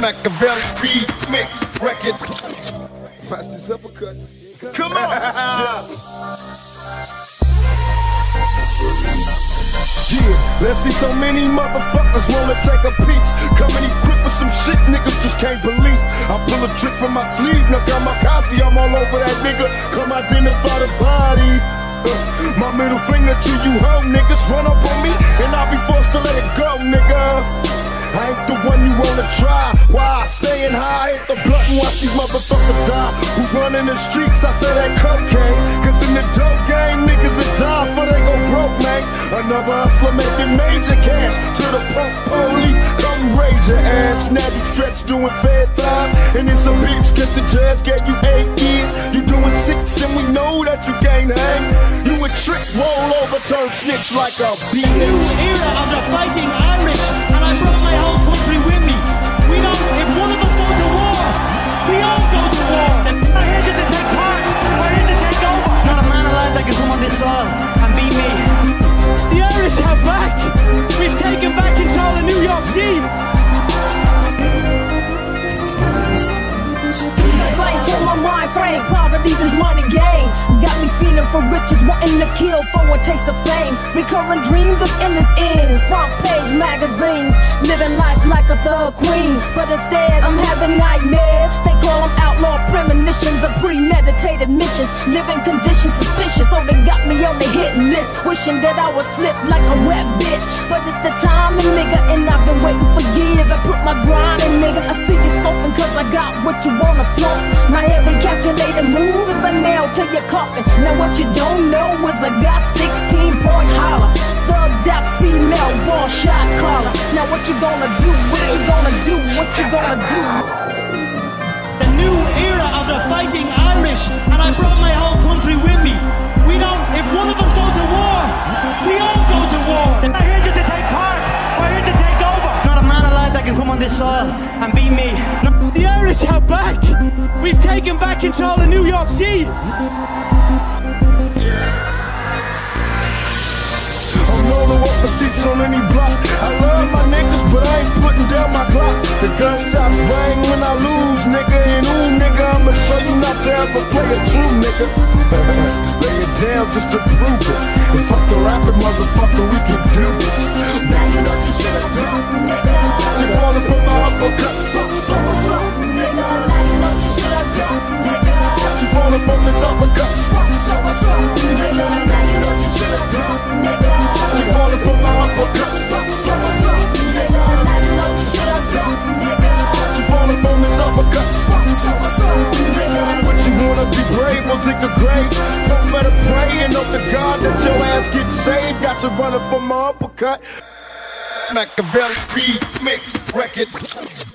Maklavelle remix records. Watch this uppercut. Come on. Yeah, let's see so many motherfuckers wanna take a piece. Coming equipped with some shit niggas just can't believe. I pull a trick from my sleeve, now got my Kazi, I'm all over that nigga. Come identify the body. Uh, my middle finger to you hoe niggas run up on me and one you wanna try. Why? Staying high, hit the blunt and watch these motherfuckers die. Who's running the streets? I say that cocaine. Cause in the dope game, niggas will die for they go broke, man. Another hustler making major cash. To the punk police, come raise your ass. Now you stretch doing fair time. And it's a bitch, cause the judge gave you eight years. You doing six, and we know that you can't hang. You a trick, roll over, turn snitch like a bitch. New era of the fighting The Irish are back. We've taken back control of New York City. Fight till my mind frame, poverty this money game. Got me feeling for riches, wanting to kill for a taste of fame. Recurring dreams of endless ends, front page magazines. Living life like a thug queen, but instead I'm having nightmares. They call them outlaw premonitions of premeditated missions. Living conditions Wishing that I would slip like a wet bitch, but it's the timing, nigga, and I've been waiting for years. I put my grind in, nigga. I see you scoping cause I got what you wanna flaunt. My every calculated move is a nail to your coffin. Now what you don't know is I got 16 point holler. Thugged out female, one shot caller. Now what you gonna do? What you gonna do? What you gonna do? Soil and beat me. The Irish are back. We've taken back control of New York City. I'm known to the streets on any block. I love my niggas, but I ain't putting down my clock. The gunshots bang when I lose, nigga. And ooh, nigga, I'ma show you not to ever play a true nigga. Lay it down just to No better pray and hope to God that your ass gets saved. Got you running for my uppercut. Maklavelle remix records.